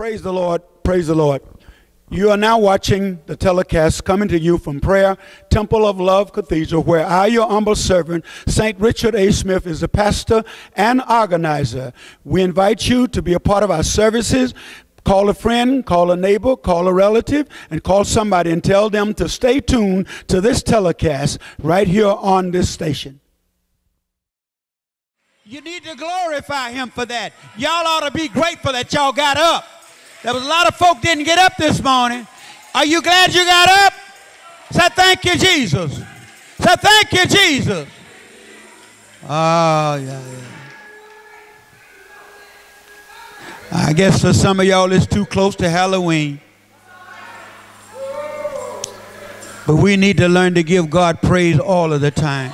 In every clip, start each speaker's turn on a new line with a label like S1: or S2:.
S1: Praise the Lord. Praise the Lord. You are now watching the telecast coming to you from Prayer Temple of Love Cathedral, where I, your humble servant, St. Richard A. Smith, is the pastor and organizer. We invite you to be a part of our services. Call a friend, call a neighbor, call a relative, and call somebody and tell them to stay tuned to this telecast right here on this station. You need to glorify him for that. Y'all ought to be grateful that y'all got up. There was a lot of folk didn't get up this morning. Are you glad you got up? Say thank you, Jesus. Say thank you, Jesus. Oh, yeah, yeah. I guess for some of y'all it's too close to Halloween. But we need to learn to give God praise all of the time.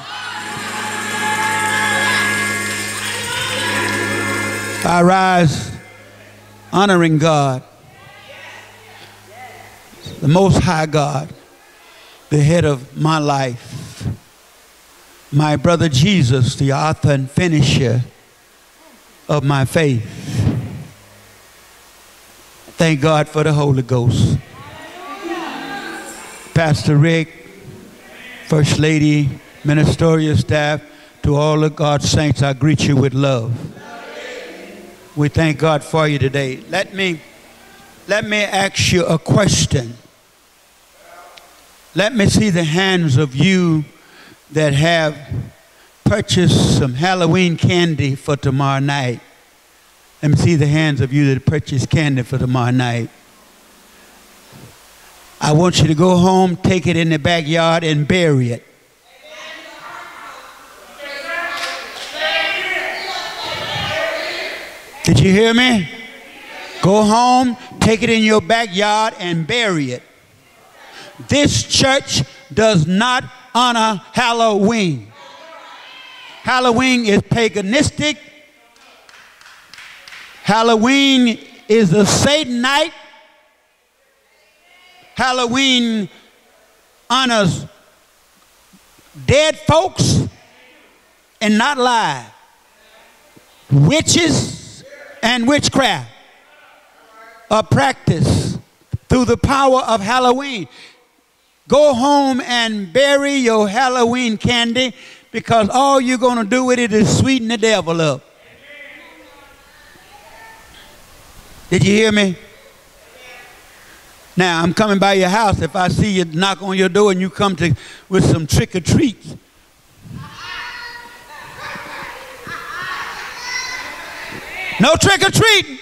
S1: I rise honoring God, the Most High God, the head of my life, my brother Jesus, the author and finisher of my faith. Thank God for the Holy Ghost. Pastor Rick, First Lady, ministerial staff, to all of God's saints, I greet you with love. We thank God for you today. Let me let me ask you a question. Let me see the hands of you that have purchased some Halloween candy for tomorrow night. Let me see the hands of you that purchased candy for tomorrow night. I want you to go home, take it in the backyard, and bury it. Did you hear me? Go home, take it in your backyard, and bury it. This church does not honor Halloween. Halloween is paganistic. Halloween is a Satan night. Halloween honors dead folks and not live. Witches and witchcraft are practiced through the power of Halloween. Go home and bury your Halloween candy because all you're going to do with it is sweeten the devil up. Did you hear me? Now, I'm coming by your house. If I see you knock on your door and you come to with some trick or treats, No trick or treating.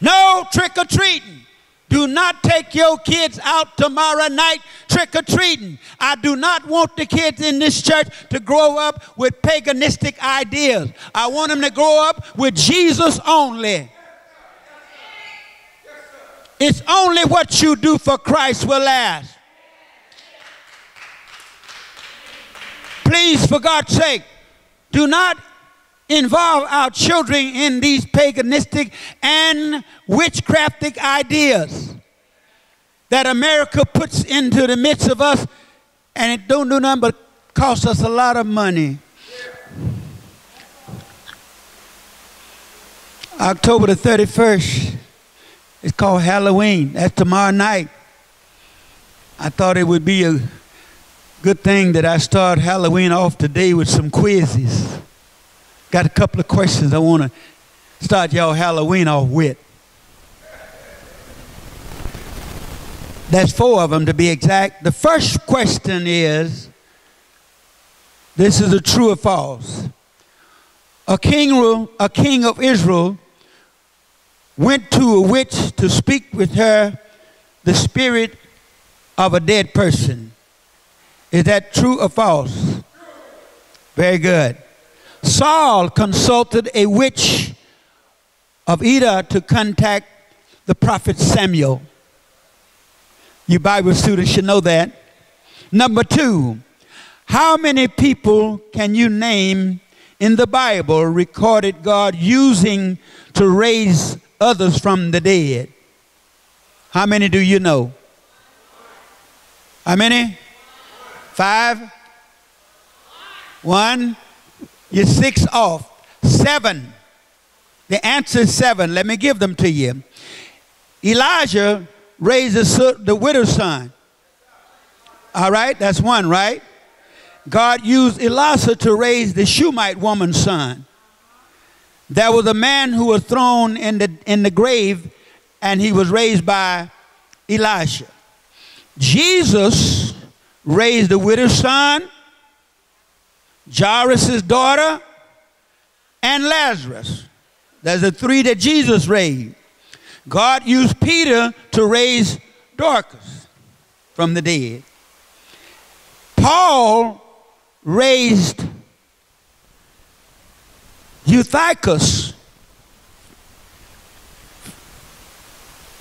S1: No trick or treating. Do not take your kids out tomorrow night trick or treating. I do not want the kids in this church to grow up with paganistic ideas. I want them to grow up with Jesus only. It's only what you do for Christ will last. Please, for God's sake, do not involve our children in these paganistic and witchcraftic ideas that America puts into the midst of us, and it don't do nothing but cost us a lot of money. October the 31st is called Halloween. That's tomorrow night. I thought it would be a good thing that I start Halloween off today with some quizzes. Got a couple of questions I want to start y'all Halloween off with. That's four of them to be exact. The first question is this is a true or false. A king, a king of Israel went to a witch to speak with her the spirit of a dead person. Is that true or false? Very good. Saul consulted a witch of Endor to contact the prophet Samuel. You Bible students should know that. Number two, how many people can you name in the Bible recorded God using to raise others from the dead? How many do you know? How many? Five? One? You're six off. Seven. The answer is seven. Let me give them to you. Elijah raised the, the widow's son. All right, that's one, right? God used Elisha to raise the Shumite woman's son. There was a man who was thrown in the, in the grave, and he was raised by Elisha. Jesus raised the widow's son, Jairus' daughter, and Lazarus. There's the three that Jesus raised. God used Peter to raise Dorcas from the dead. Paul raised Eutychus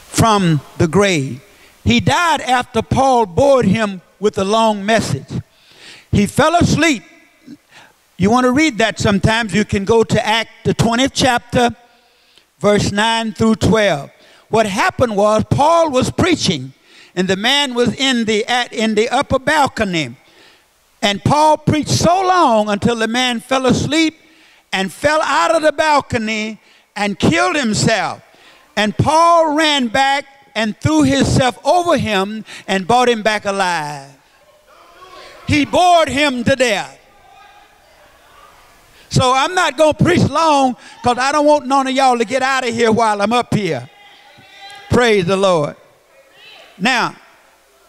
S1: from the grave. He died after Paul bored him with a long message. He fell asleep. You want to read that sometimes, you can go to Act the 20th chapter, verse 9 through 12. What happened was Paul was preaching, and the man was in the, at, in the upper balcony. And Paul preached so long until the man fell asleep and fell out of the balcony and killed himself. And Paul ran back and threw himself over him and brought him back alive. He bored him to death. So I'm not going to preach long because I don't want none of y'all to get out of here while I'm up here. Praise the Lord. Now,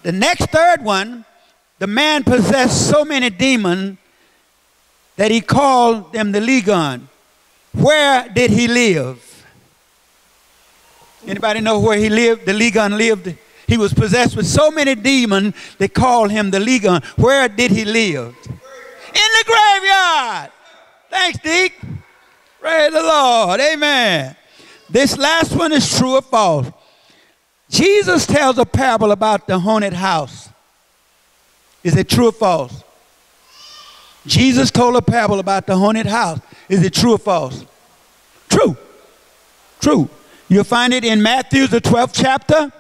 S1: the next third one, the man possessed so many demons that he called them the Legion. Where did he live? Anybody know where he lived? The Legion lived. He was possessed with so many demons, they called him the Legion. Where did he live? In the graveyard. Thanks, Deke. Praise the Lord. Amen. This last one is true or false. Jesus tells a parable about the haunted house. Is it true or false? Jesus told a parable about the haunted house. Is it true or false? True. True. You'll find it in Matthew, the 12th chapter,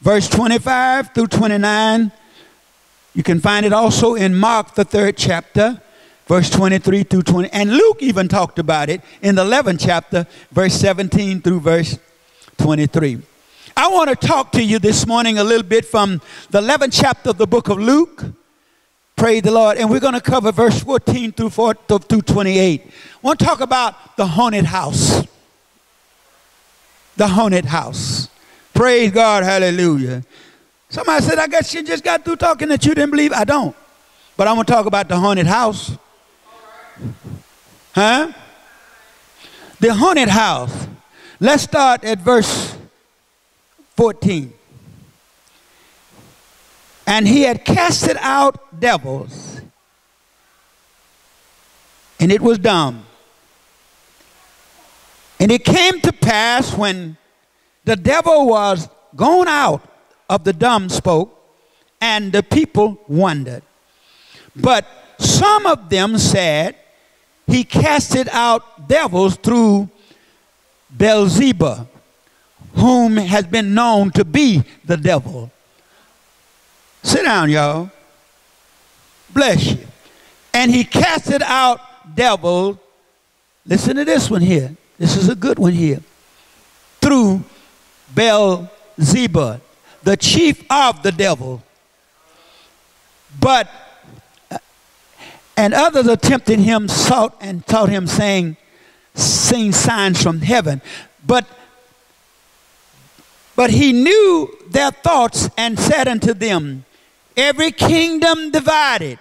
S1: verse 25 through 29. You can find it also in Mark, the third chapter, verse 23 through 20. And Luke even talked about it in the 11th chapter, verse 17 through verse 23. I want to talk to you this morning a little bit from the 11th chapter of the book of Luke. Praise the Lord. And we're going to cover verse 14 through, 4, through 28. I want to talk about the haunted house the haunted house. Praise God, hallelujah. Somebody said, I guess you just got through talking that you didn't believe. I don't. But I'm going to talk about the haunted house. Huh? The haunted house. Let's start at verse 14. And he had casted out devils, and it was dumb. And it came to pass when the devil was gone out of the dumb spoke, and the people wondered. But some of them said, He casted out devils through Beelzebub, whom has been known to be the devil. Sit down, y'all. Bless you. And he casted out devils. Listen to this one here. This is a good one here. Through Beelzebub, the chief of the devil. But, and others attempted him, sought and taught him, saying, seeing signs from heaven. But but he knew their thoughts and said unto them, Every kingdom divided,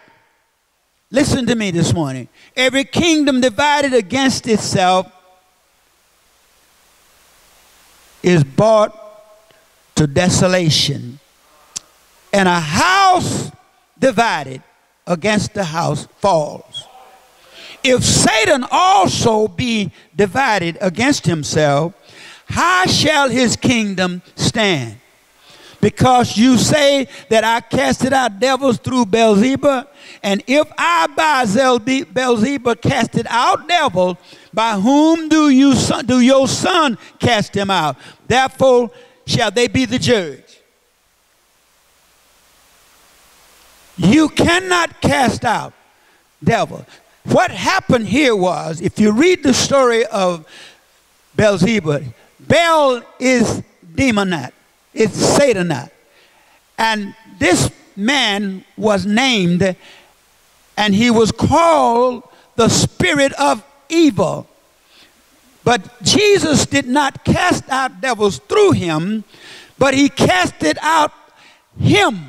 S1: listen to me this morning, every kingdom divided against itself is brought to desolation, and a house divided against the house falls. If Satan also be divided against himself, how shall his kingdom stand? Because you say that I casted out devils through Beelzebub, and if I by Beelzebub casted out devils, by whom do you son, do your son cast them out? Therefore shall they be the judge. You cannot cast out devil. What happened here was, if you read the story of Beelzebub, Baal is demonite, it's Satanite. And this man was named, and he was called the spirit of evil. But Jesus did not cast out devils through him, but he casted out him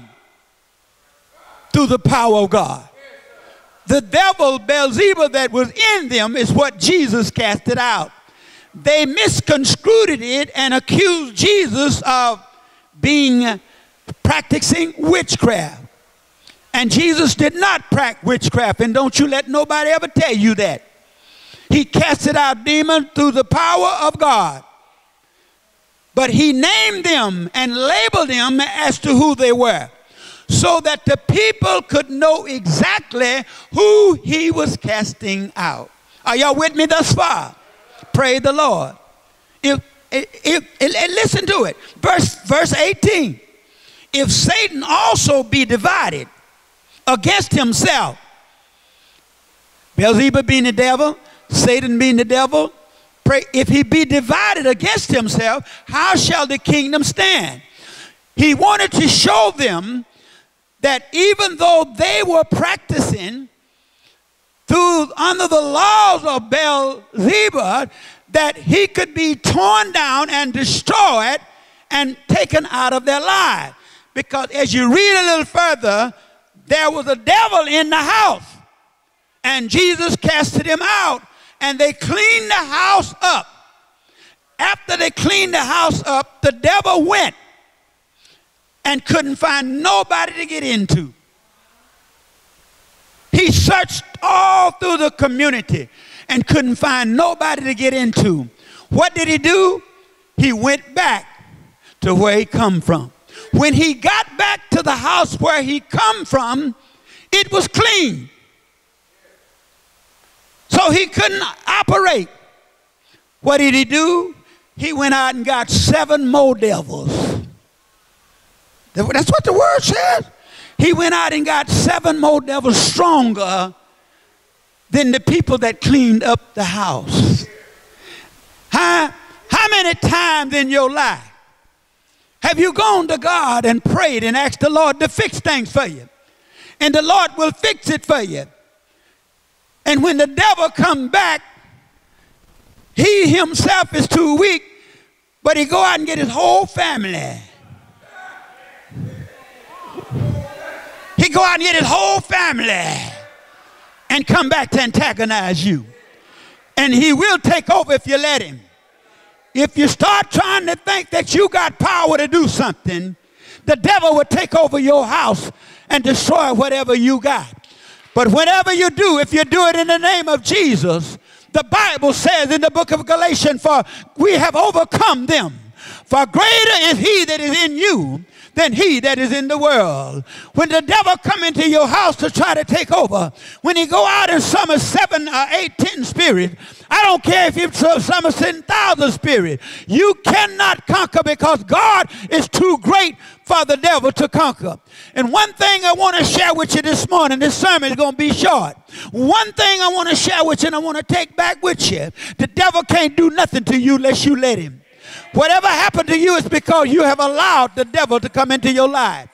S1: through the power of God. The devil, Beelzebub, that was in them is what Jesus casted out. They misconstrued it and accused Jesus of being practicing witchcraft. And Jesus did not practice witchcraft, and don't you let nobody ever tell you that. He casted out demons through the power of God. But he named them and labeled them as to who they were so that the people could know exactly who he was casting out. Are y'all with me thus far? Pray the Lord. If, if, if, listen to it. Verse, verse 18. If Satan also be divided against himself, Beelzebub being the devil, Satan being the devil, pray, if he be divided against himself, how shall the kingdom stand? He wanted to show them that even though they were practicing through under the laws of Beelzebub, that he could be torn down and destroyed and taken out of their lives. Because as you read a little further, there was a devil in the house, and Jesus casted him out, and they cleaned the house up. After they cleaned the house up, the devil went and couldn't find nobody to get into. He searched all through the community and couldn't find nobody to get into. What did he do? He went back to where he come from. When he got back to the house where he come from, it was clean. So he couldn't operate. What did he do? He went out and got seven more devils that's what the word says. He went out and got seven more devils stronger than the people that cleaned up the house. How, how many times in your life have you gone to God and prayed and asked the Lord to fix things for you? And the Lord will fix it for you. And when the devil come back, he himself is too weak, but he go out and get his whole family go out and get his whole family and come back to antagonize you. And he will take over if you let him. If you start trying to think that you got power to do something, the devil will take over your house and destroy whatever you got. But whatever you do, if you do it in the name of Jesus, the Bible says in the book of Galatians, for we have overcome them. For greater is he that is in you than he that is in the world. When the devil come into your house to try to take over, when he go out and summon seven or eight, ten spirit, I don't care if you summon ten thousand spirit, you cannot conquer because God is too great for the devil to conquer. And one thing I want to share with you this morning, this sermon is going to be short. One thing I want to share with you and I want to take back with you. The devil can't do nothing to you unless you let him. Whatever happened to you is because you have allowed the devil to come into your life.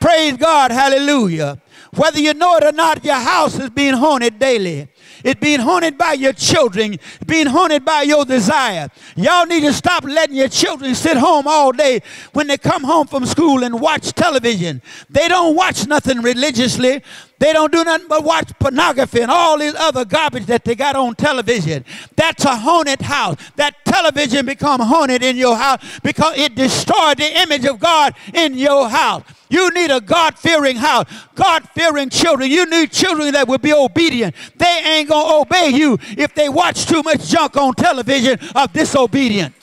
S1: Praise God. Hallelujah. Whether you know it or not, your house is being haunted daily. It's being haunted by your children, being haunted by your desire. Y'all need to stop letting your children sit home all day when they come home from school and watch television. They don't watch nothing religiously. They don't do nothing but watch pornography and all this other garbage that they got on television. That's a haunted house. That television become haunted in your house because it destroyed the image of God in your house. You need a God fearing house, God fearing children. You need children that will be obedient. They ain't going to obey you if they watch too much junk on television of disobedience.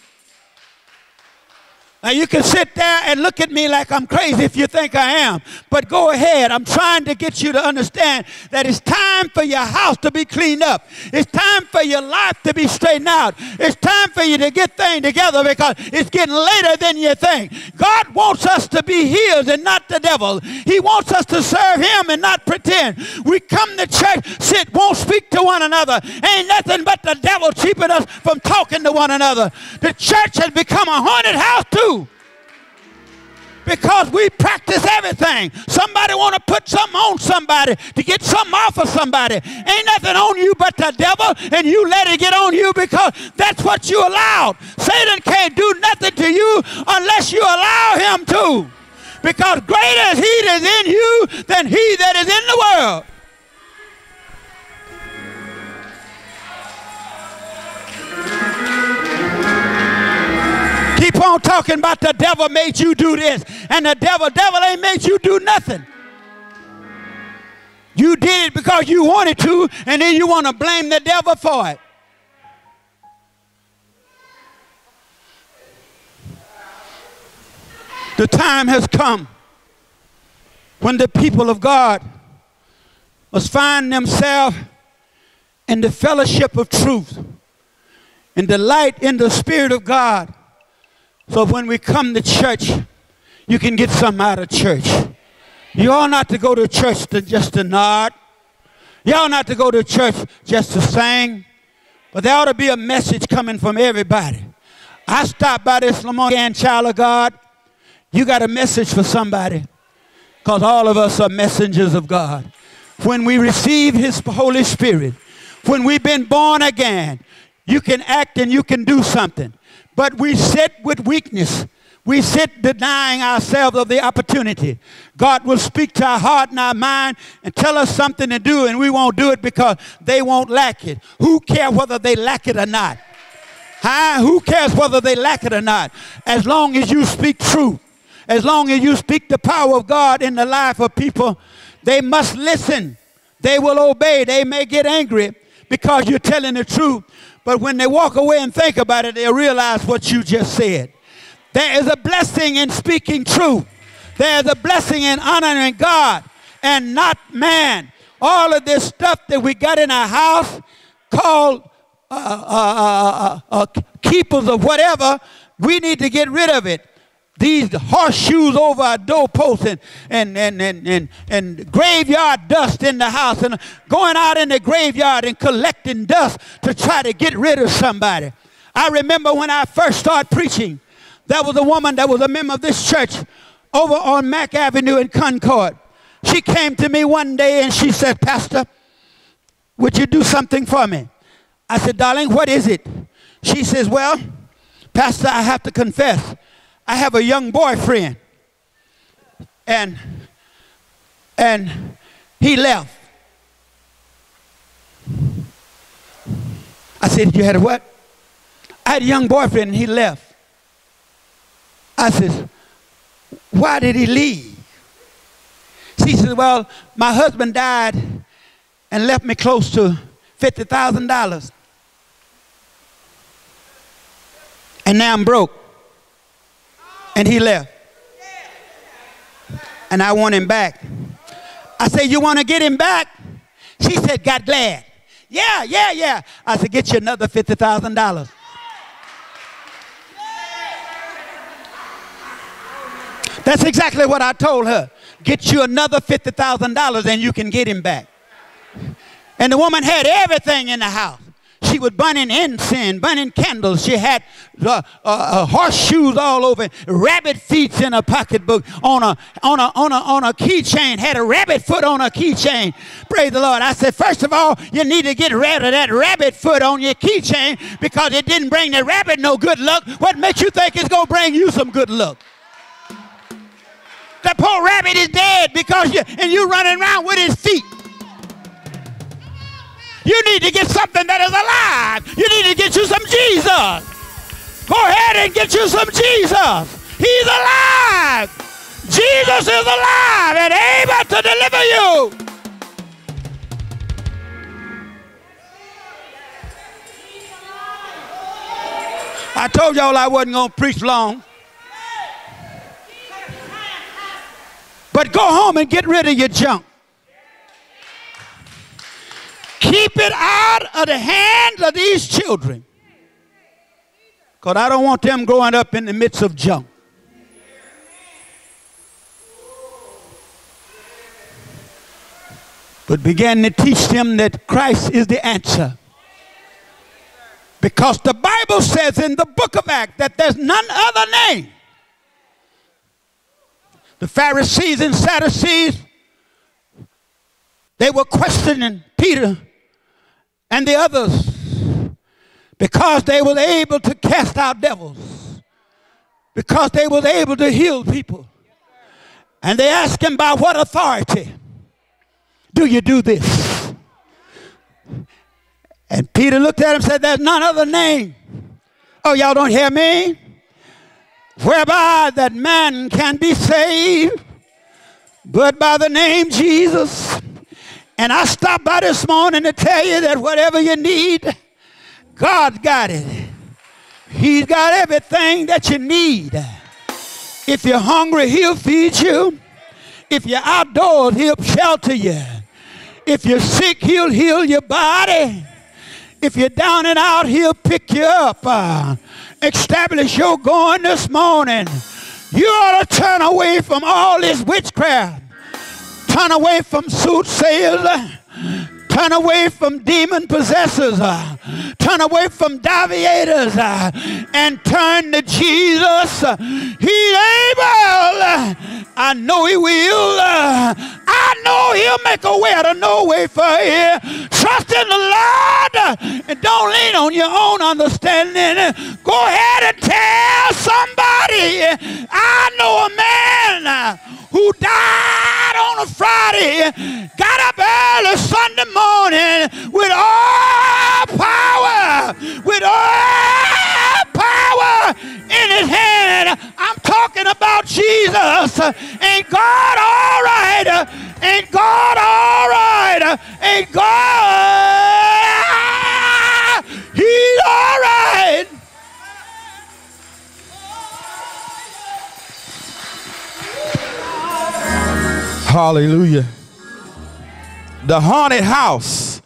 S1: Now you can sit there and look at me like I'm crazy if you think I am. But go ahead. I'm trying to get you to understand that it's time for your house to be cleaned up. It's time for your life to be straightened out. It's time for you to get things together because it's getting later than you think. God wants us to be His and not the devil. He wants us to serve Him and not pretend. We come to church, sit, won't speak to one another. Ain't nothing but the devil keeping us from talking to one another. The church has become a haunted house too because we practice everything. Somebody want to put something on somebody to get something off of somebody. Ain't nothing on you but the devil, and you let it get on you because that's what you allowed. Satan can't do nothing to you unless you allow him to. Because greater is he that is in you than he that is in the world. Keep on talking about the devil made you do this and the devil, devil ain't made you do nothing. You did it because you wanted to, and then you want to blame the devil for it. The time has come when the people of God must find themselves in the fellowship of truth and delight in the Spirit of God. So when we come to church, you can get something out of church. You all not to go to church to just to nod. You all not to go to church just to sing. But there ought to be a message coming from everybody. I stopped by this Lamont child of God. You got a message for somebody. Because all of us are messengers of God. When we receive His Holy Spirit, when we've been born again, you can act and you can do something. But we sit with weakness. We sit denying ourselves of the opportunity. God will speak to our heart and our mind and tell us something to do, and we won't do it because they won't lack it. Who cares whether they lack it or not? Huh? Who cares whether they lack it or not? As long as you speak truth, as long as you speak the power of God in the life of people, they must listen. They will obey. They may get angry because you're telling the truth, but when they walk away and think about it, they'll realize what you just said. There is a blessing in speaking truth. There is a blessing in honoring God and not man. All of this stuff that we got in our house called uh, uh, uh, keepers of whatever, we need to get rid of it these horseshoes over our doorposts and, and, and, and, and, and graveyard dust in the house and going out in the graveyard and collecting dust to try to get rid of somebody. I remember when I first started preaching, there was a woman that was a member of this church over on Mack Avenue in Concord. She came to me one day and she said, Pastor, would you do something for me? I said, darling, what is it? She says, well, Pastor, I have to confess, I have a young boyfriend. And, and he left. I said, you had a what? I had a young boyfriend and he left. I said, why did he leave? She said, well, my husband died and left me close to $50,000. And now I'm broke. And he left. And I want him back. I said, you want to get him back? She said, God glad. Yeah, yeah, yeah. I said, get you another $50,000. That's exactly what I told her. Get you another $50,000 and you can get him back. And the woman had everything in the house. She was burning incense, burning candles. She had uh, uh, uh, horseshoes all over, rabbit feet in a pocketbook, on a on a on a on a keychain. Had a rabbit foot on a keychain. Praise the Lord. I said, first of all, you need to get rid of that rabbit foot on your keychain because it didn't bring the rabbit no good luck. What makes you think it's gonna bring you some good luck? The poor rabbit is dead because you and you running around with his feet. You need to get something that is alive. You need to get you some Jesus. Go ahead and get you some Jesus. He's alive. Jesus is alive and able to deliver you. I told y'all I wasn't going to preach long. But go home and get rid of your junk. Keep it out of the hands of these children. Because I don't want them growing up in the midst of junk. But began to teach them that Christ is the answer. Because the Bible says in the book of Acts that there's none other name. The Pharisees and Sadducees, they were questioning Peter and the others because they were able to cast out devils, because they were able to heal people. And they asked him, by what authority do you do this? And Peter looked at him and said, There's none other name. Oh, y'all don't hear me? Whereby that man can be saved, but by the name Jesus. And I stopped by this morning to tell you that whatever you need, God's got it. He's got everything that you need. If you're hungry, He'll feed you. If you're outdoors, He'll shelter you. If you're sick, He'll heal your body. If you're down and out, He'll pick you up. Uh, establish your going this morning. You ought to turn away from all this witchcraft. Turn away from soothsayers. Turn away from demon possessors. Turn away from deviators and turn to Jesus. He's able. I know he will. I know he'll make a way out of no way for you. Trust in the Lord and don't lean on your own understanding. Go ahead and tell somebody. I know a man uh, who died on a Friday, got up early Sunday morning with all power, with all power in his hand. I'm talking about Jesus. Ain't God all right? Ain't God all right? Ain't God?
S2: Hallelujah. The haunted house.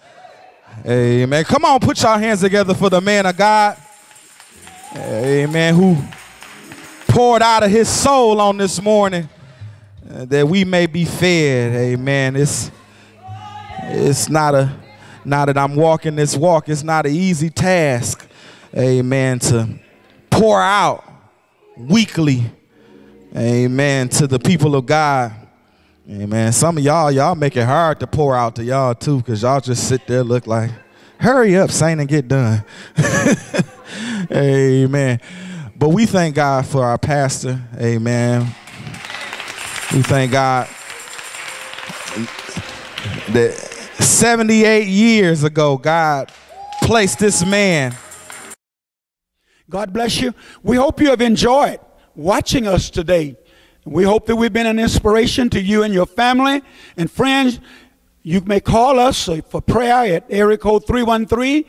S2: Amen. Come on, put your hands together for the man of God. Amen. Who poured out of his soul on this morning uh, that we may be fed. Amen. It's it's not a now that I'm walking this walk, it's not an easy task. Amen. To pour out weekly. Amen. To the people of God. Amen. Some of y'all, y'all make it hard to pour out to y'all too, because y'all just sit there look like, hurry up, Saint, and get done. Amen. But we thank God for our pastor. Amen. We thank God that 78 years ago, God placed this man.
S1: God bless you. We hope you have enjoyed watching us today. We hope that we've been an inspiration to you and your family and friends. You may call us uh, for prayer at area code 313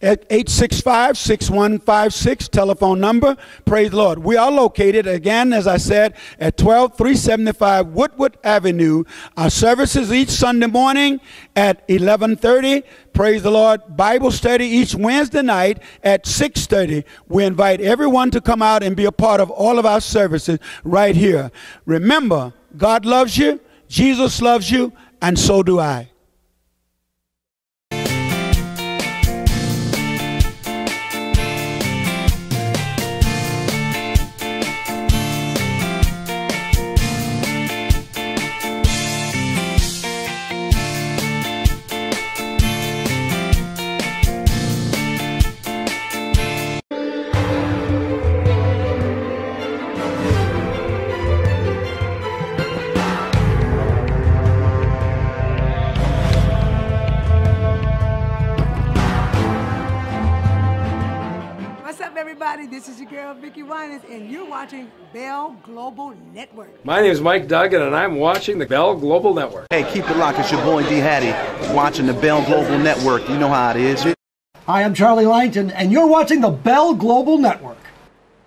S1: 865 6156 telephone number. Praise the Lord. We are located, again, as I said, at 12375 Woodward Avenue. Our services each Sunday morning at 1130. Praise the Lord. Bible study each Wednesday night at 630. We invite everyone to come out and be a part of all of our services right here. Remember, God loves you, Jesus loves you, and so do I.
S3: This is your girl, Vicki Winans, and you're watching Bell Global Network.
S4: My name is Mike Duggan, and I'm watching the Bell Global Network.
S5: Hey, keep it locked. It's your boy D. Hattie watching the Bell Global Network. You know how it is.
S6: Hi, I'm Charlie Langton, and you're watching the Bell Global Network.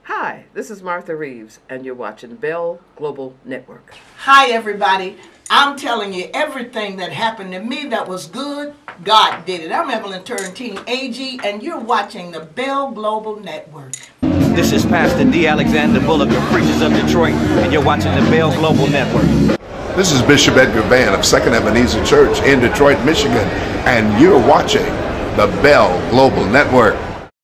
S3: Hi.
S6: Hi, this is Martha Reeves, and you're watching Bell Global Network.
S7: Hi, everybody. I'm telling you, everything that happened to me that was good, God did it. I'm Evelyn Turrentine Agee, and you're watching the Bell Global Network.
S5: This is Pastor D. Alexander Bullock of Preachers of Detroit, and you're watching the Bell Global Network.
S8: This is Bishop Edgar Vann of Second Ebenezer Church in Detroit, Michigan, and you're watching the Bell Global Network.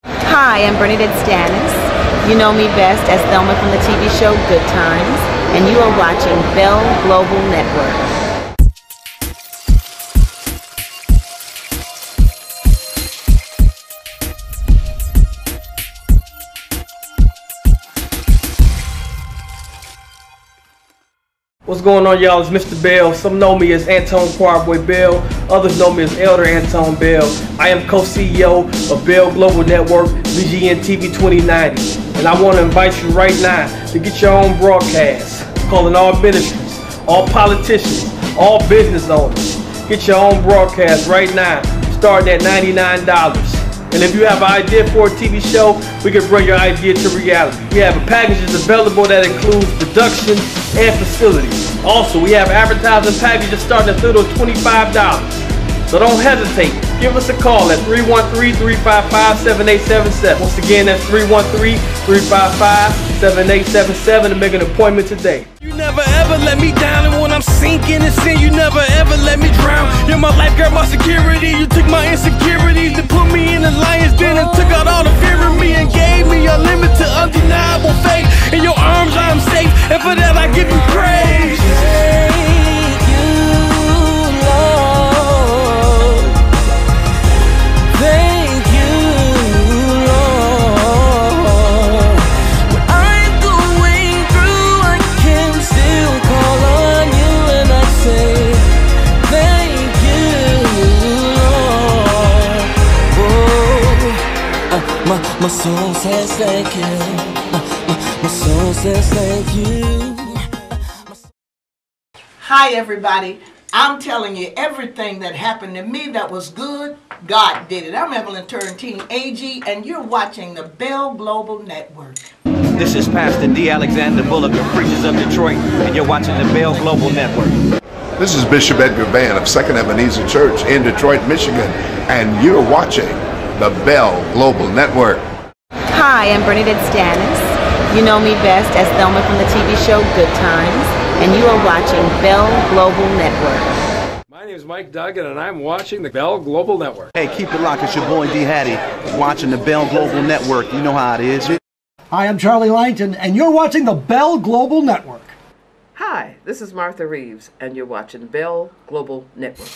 S9: Hi, I'm Bernadette Stanis. You know me best as Thelma from the TV show Good Times, and you are watching Bell Global Network.
S10: What's going on, y'all? It's Mr. Bell. Some know me as Antone Quarboy Bell. Others know me as Elder Antone Bell. I am co-CEO of Bell Global Network, BGN TV 2090. And I want to invite you right now to get your own broadcast. Calling all ministries, all politicians, all business owners. Get your own broadcast right now, starting at $99. And if you have an idea for a TV show, we can bring your idea to reality. We have packages available that includes production and facilities. Also, we have advertising packages starting as little as $25. So don't hesitate. Give us a call at 313-355-7877. Once again, that's 313-355-7877 to make an appointment today.
S11: Never ever let me down, and when I'm sinking in sin, you never ever let me drown. You're my lifeguard, my security. You took my insecurities and put me in the lion's den and took out all the fear in me and gave me unlimited, undeniable faith. In your arms, I am safe, and for that I give you praise. My, my soul says thank you. My, my soul says thank you.
S7: Hi, everybody. I'm telling you, everything that happened to me that was good, God did it. I'm Evelyn Turrentine Agee, and you're watching the Bell Global Network.
S5: This is Pastor D. Alexander Bullock of Preachers of Detroit, and you're watching the Bell Global Network.
S8: This is Bishop Edgar Vann of Second Ebenezer Church in Detroit, Michigan, and you're watching the Bell Global Network.
S9: Hi, I'm Bernadette Stanis. You know me best as Thelma from the TV show Good Times, and you are watching Bell Global Network.
S4: My name is Mike Duggan, and I'm watching the Bell Global Network.
S5: Hey, keep it locked. It's your boy D. Hattie, watching the Bell Global Network. You know how it is.
S12: Hi, I'm Charlie Langton, and you're watching the Bell Global Network.
S6: Hi, this is Martha Reeves, and you're watching Bell Global Network.